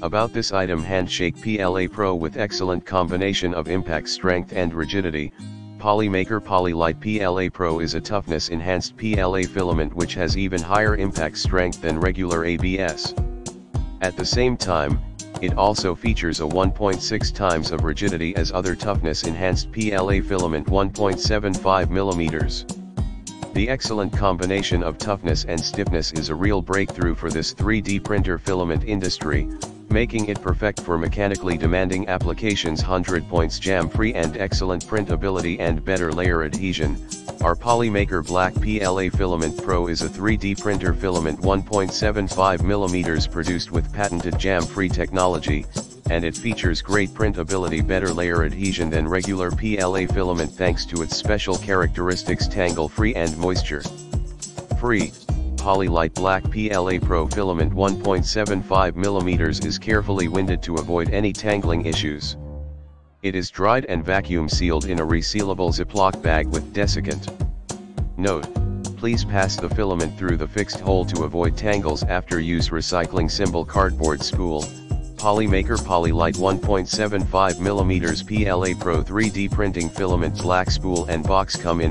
About this item Handshake PLA Pro with excellent combination of impact strength and rigidity, Polymaker Polylite PLA Pro is a toughness enhanced PLA filament which has even higher impact strength than regular ABS. At the same time, it also features a 1.6 times of rigidity as other toughness enhanced PLA filament 1.75 mm. The excellent combination of toughness and stiffness is a real breakthrough for this 3D printer filament industry, making it perfect for mechanically demanding applications 100 points jam free and excellent printability and better layer adhesion. Our Polymaker Black PLA Filament Pro is a 3D printer filament 1.75mm produced with patented jam-free technology, and it features great printability better layer adhesion than regular PLA filament thanks to its special characteristics tangle-free and moisture-free. Polylite Black PLA Pro filament 1.75mm is carefully winded to avoid any tangling issues. It is dried and vacuum sealed in a resealable Ziploc bag with desiccant. Note, please pass the filament through the fixed hole to avoid tangles after use recycling symbol cardboard spool, Polymaker Polylite 1.75mm PLA Pro 3D printing filament black spool and box come in